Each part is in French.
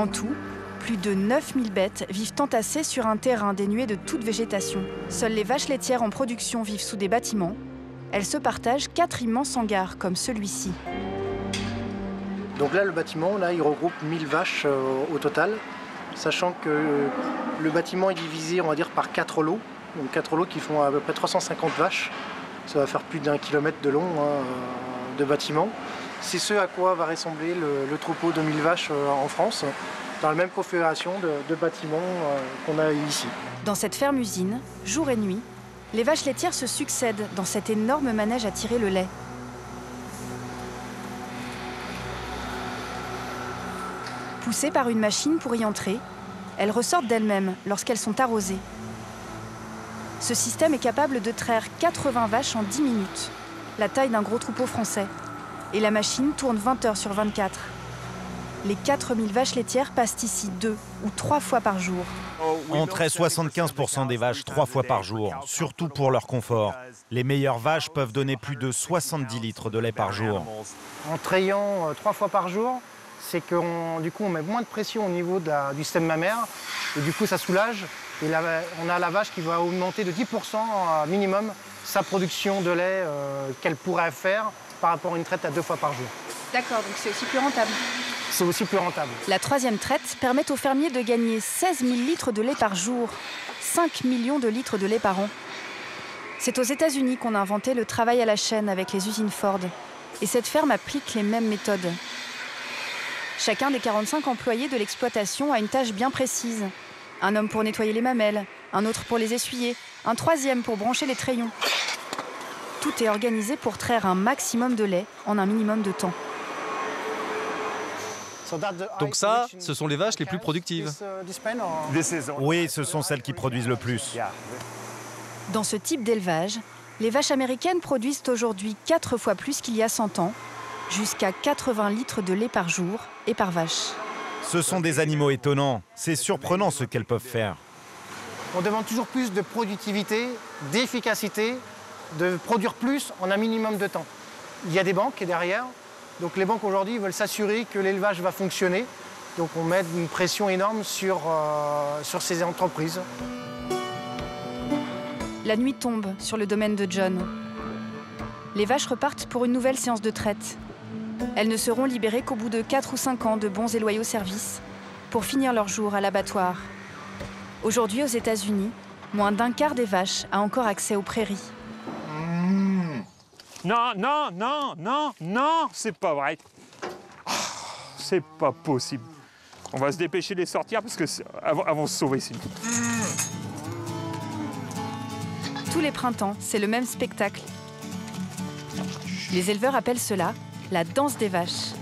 En tout, plus de 9000 bêtes vivent entassées sur un terrain dénué de toute végétation. Seules les vaches laitières en production vivent sous des bâtiments. Elles se partagent quatre immenses hangars comme celui-ci. Donc là, le bâtiment, il regroupe 1000 vaches euh, au total, sachant que le bâtiment est divisé, on va dire, par quatre lots. Donc quatre lots qui font à peu près 350 vaches. Ça va faire plus d'un kilomètre de long hein, euh, de bâtiment. C'est ce à quoi va ressembler le, troupeau de 1000 vaches euh, en France, dans la même configuration de, de bâtiments euh, qu'on a ici. Dans cette ferme-usine, jour et nuit, les vaches laitières se succèdent dans cet énorme manège à tirer le lait. Poussées par une machine pour y entrer, elles ressortent d'elles-mêmes lorsqu'elles sont arrosées. Ce système est capable de traire 80 vaches en 10 minutes, la taille d'un gros troupeau français. Et la machine tourne 20 heures sur 24. Les 4000 vaches laitières passent ici deux ou trois fois par jour. On traite 75% des vaches trois fois par jour, surtout pour leur confort. Les meilleures vaches peuvent donner plus de 70 litres de lait par jour. En trayant euh, trois fois par jour, c'est qu'on du coup on met moins de pression au niveau de la- du système mammaire et du coup ça soulage. Et là, on a la vache qui va augmenter de 10% euh, minimum sa production de lait euh, qu'elle pourrait faire par rapport à une traite à deux fois par jour. D'accord, donc c'est aussi plus rentable. C'est aussi plus rentable. La troisième traite permet aux fermiers de gagner 16 000 litres de lait par jour, 5 millions de litres de lait par an. C'est aux États-Unis qu'on a inventé le travail à la chaîne avec les usines Ford. Et cette ferme applique les mêmes méthodes. Chacun des 45 employés de l'exploitation a une tâche bien précise. Un homme pour nettoyer les mamelles, un autre pour les essuyer, un troisième pour brancher les trayons. Tout est organisé pour traire un maximum de lait en un minimum de temps. Donc ça, ce sont les vaches les plus productives. Oui, ce sont celles qui produisent le plus. Dans ce type d'élevage, les vaches américaines produisent aujourd'hui 4 fois plus qu'il y a 100 ans, jusqu'à 80 litres de lait par jour et par vache. Ce sont des animaux étonnants. C'est surprenant ce qu'elles peuvent faire. On demande toujours plus de productivité, d'efficacité, de produire plus en un minimum de temps. Il y a des banques derrière. Donc les banques aujourd'hui veulent s'assurer que l'élevage va fonctionner. Donc on met une pression énorme sur, euh, sur ces entreprises. La nuit tombe sur le domaine de John. Les vaches repartent pour une nouvelle séance de traite. Elles ne seront libérées qu'au bout de 4 ou 5 ans de bons et loyaux services pour finir leur jour à l'abattoir. Aujourd'hui, aux États-Unis, moins d'un quart des vaches a encore accès aux prairies. Non, non, non, non, non, c'est pas vrai. Ah, C'est pas possible. On va se dépêcher de les sortir parce que c'est- avant, avant de se sauver sinon. Tous les printemps, c'est le même spectacle. Les éleveurs appellent cela la danse des vaches.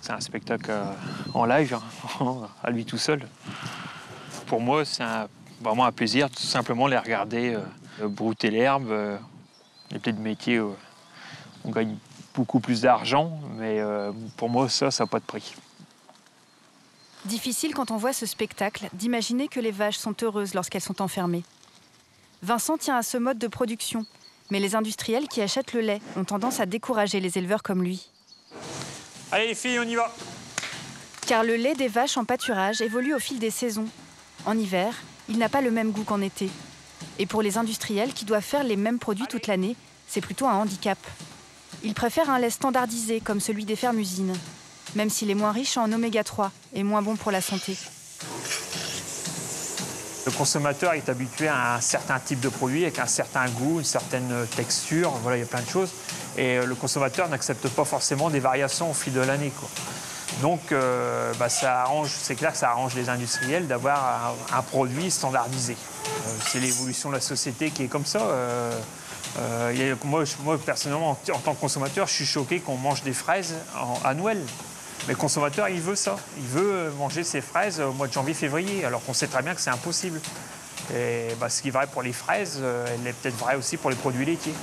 C'est un spectacle euh, en live, hein, à lui tout seul. Pour moi, c'est vraiment un plaisir, tout simplement, les regarder euh, brouter l'herbe. euh, Il y a peut-être des métiers où on gagne beaucoup plus d'argent, mais euh, pour moi, ça, ça n'a pas de prix. Difficile quand on voit ce spectacle d'imaginer que les vaches sont heureuses lorsqu'elles sont enfermées. Vincent tient à ce mode de production, mais les industriels qui achètent le lait ont tendance à décourager les éleveurs comme lui. Allez les filles, on y va Car le lait des vaches en pâturage évolue au fil des saisons. En hiver, il n'a pas le même goût qu'en été. Et pour les industriels qui doivent faire les mêmes produits toute l'année, c'est plutôt un handicap. Ils préfèrent un lait standardisé comme celui des fermes-usines, même s'il est moins riche en oméga 3 et moins bon pour la santé. Le consommateur est habitué à un certain type de produit avec un certain goût, une certaine texture, voilà, il y a plein de choses. Et euh, le consommateur n'accepte pas forcément des variations au fil de l'année. Donc, euh, bah, ça arrange, c'est clair que ça arrange les industriels d'avoir un produit standardisé. Euh, c'est l'évolution de la société qui est comme ça. Euh, euh, moi, moi, personnellement, en, tant que consommateur, je suis choqué qu'on mange des fraises en- à Noël. Mais le consommateur, il veut ça. Il veut manger ses fraises au mois de janvier-février, alors qu'on sait très bien que c'est impossible. Et bah, ce qui est vrai pour les fraises, elle est peut-être vrai aussi pour les produits laitiers.